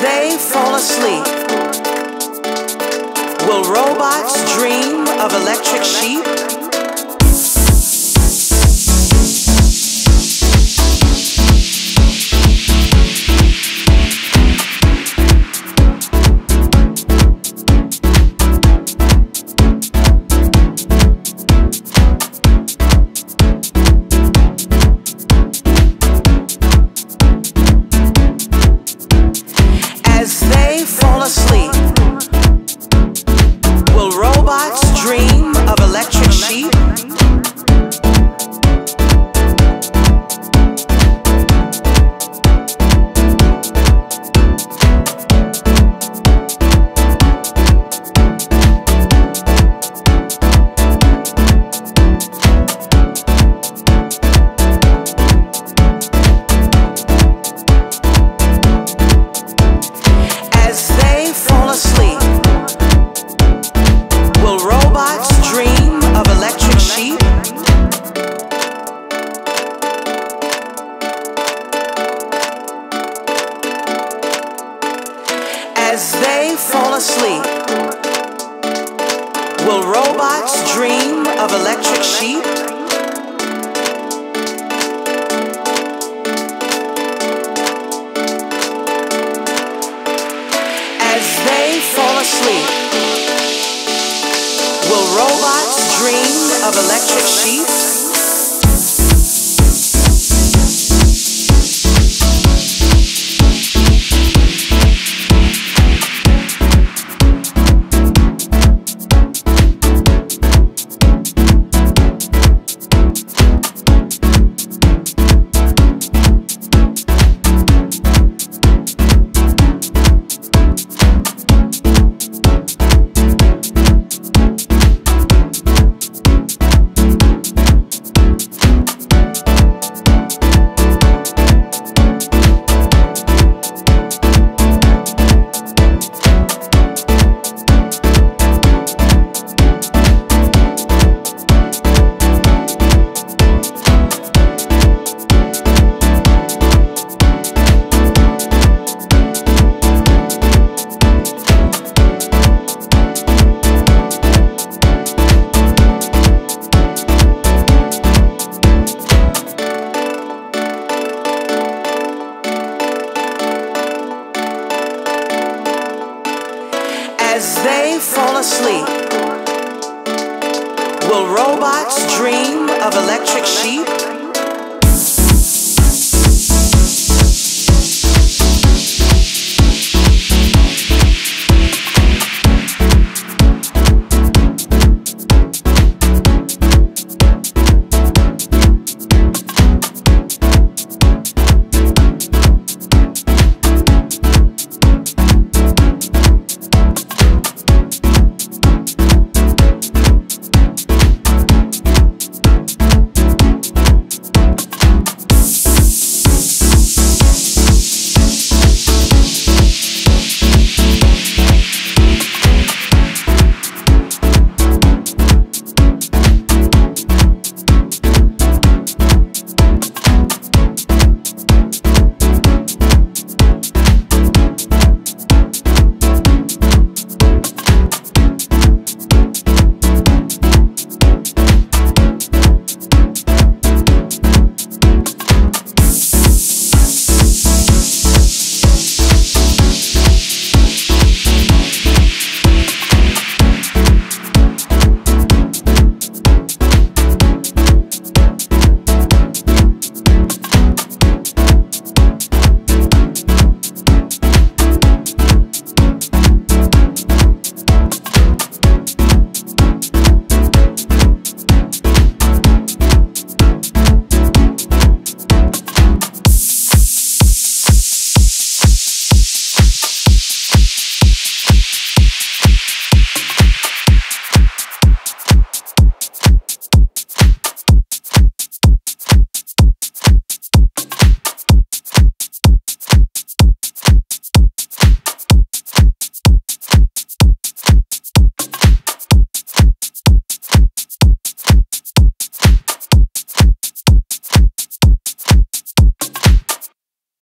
they fall asleep, will robots dream of electric sheep? They fall asleep, of electric sheep? As they fall asleep, will robots dream of electric sheep? As they fall asleep, will robots dream of electric sheep?